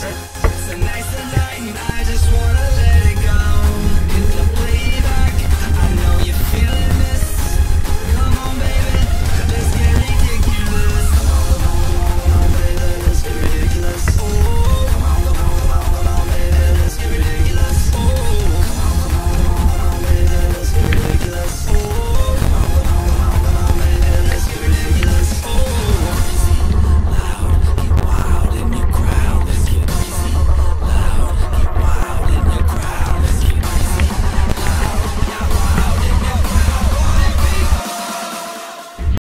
Sure.